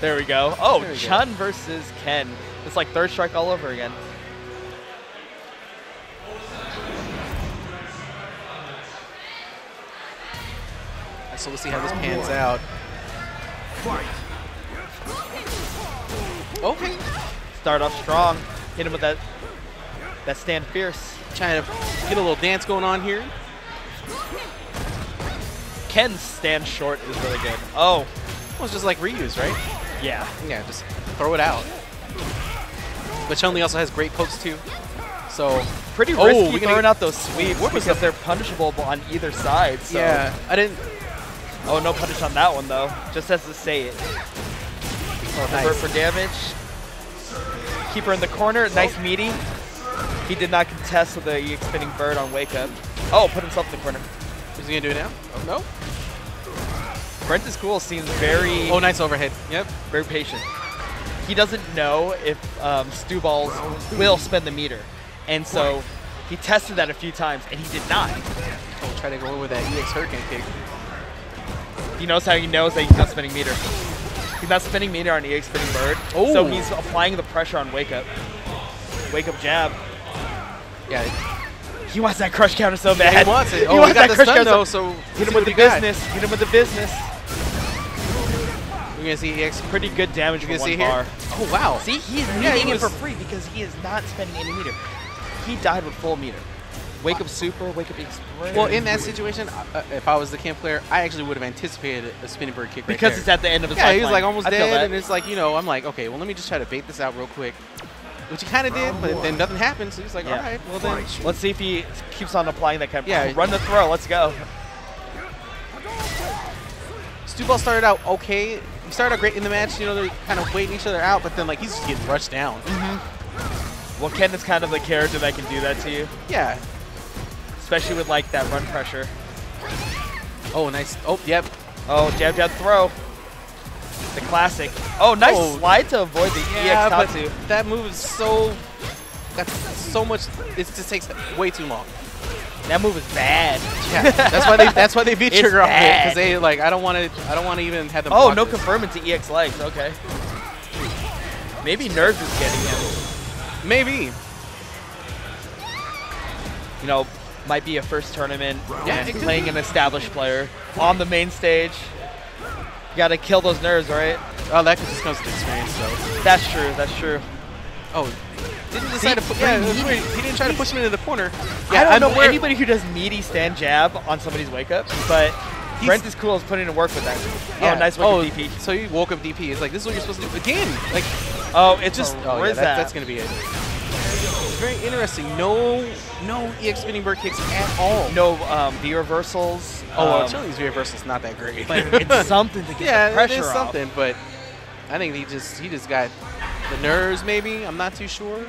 There we go. Oh, There we go. Chun versus Ken. It's like third strike all over again. So we'll see how this pans out. Okay. Start off strong. Hit him with that that stand fierce. Trying to get a little dance going on here. Ken's stand short is really good. Oh, Well, it's just like Ryu's, right? Yeah. Yeah, just throw it out. But Chun-Li also has great pokes too. So Pretty Oh, risky we can- throwing out those sweeps What was because they're punishable on either side. So. yeah, I didn't. Oh, no punish on that one though. Just has to say it. Oh, nice. For damage. Keep her in the corner. Oh. Nice meaty. He did not contest with the spinning bird on wake up. Oh, put himself in the corner. Is he gonna do it now? Oh no. Brent is cool. Seems very, Oh, nice overhead. Yep. very patient. He doesn't know if um, Stuballs will spend the meter, and so he tested that a few times, and he did not. Oh, try to go in with that EX Hurricane kick. He knows how he knows that he's not spinning meter. He's not spinning meter on EX spinning bird, oh. so he's applying the pressure on wake up. Wake up jab. Yeah. He wants that crush counter so bad. Yeah, he wants it. He Oh, wants he got that the crush counter though, so Hit him with the he got. business. Hit him with the business. We're gonna see EX. Pretty good damage You for can one see here. bar. Oh wow. See, he's Yeah, meeting he it for free because he is not spending any meter. He died with full meter. Wake up super, wake up express. Well, in that situation, uh, if I was the camp player, I actually would have anticipated a spinning bird kick right because there. it's at the end of his yeah, he was like almost I dead, and it's like you know, I'm like, okay, well, let me just try to bait this out real quick, which he kind of did, but then nothing happened. So he's like, Yeah. all right, well then, Let's see if he keeps on applying that kind of. Yeah. Run the throw. Let's go. Stuball started out okay. He started out great in the match. You know, they're kind of waiting each other out, but then like he's just getting rushed down. Mm-hmm. Well, Ken is kind of the character that can do that to you, Yeah. especially with like that run pressure. Oh, nice. Oh, yep. Oh, jab, jab, throw. The classic. Oh, nice Oh. slide to avoid the Yeah, EX Tatsu. that move is so. That's so much. It just takes way too long. That move is bad. Yeah, that's why they. That's why they beat trigger off it because they like. I don't want to. I don't want to even have them. Oh, no this. confirming to EX legs. Okay. Maybe Nerves is getting him. Maybe. You know, might be a first tournament. Yeah, and playing an established player on the main stage. You gotta kill those nerves, right? Oh, that just comes with experience, though. That's true. That's true. Oh, didn't decide to put. Yeah, he- it was weird. he didn't try to push him into the corner. I don't I'm know aware- anybody who does meaty stand jab on somebody's wake up, but He's- Brent is cool as putting in work with that. Yeah. Oh, nice wake oh, DP. So you woke up DP. It's like this is what you're supposed to do again. Like Oh, it's just. just Oh, where yeah, is that, that? that's gonna be it. It's very interesting. No, no EX spinning bird kicks at all. no um, V reversals. Oh, well, um, Chun-Li's reversal's not that great. but it's something to get yeah, the pressure it is off. something, but I think he just he just got the nerves. Maybe I'm not too sure.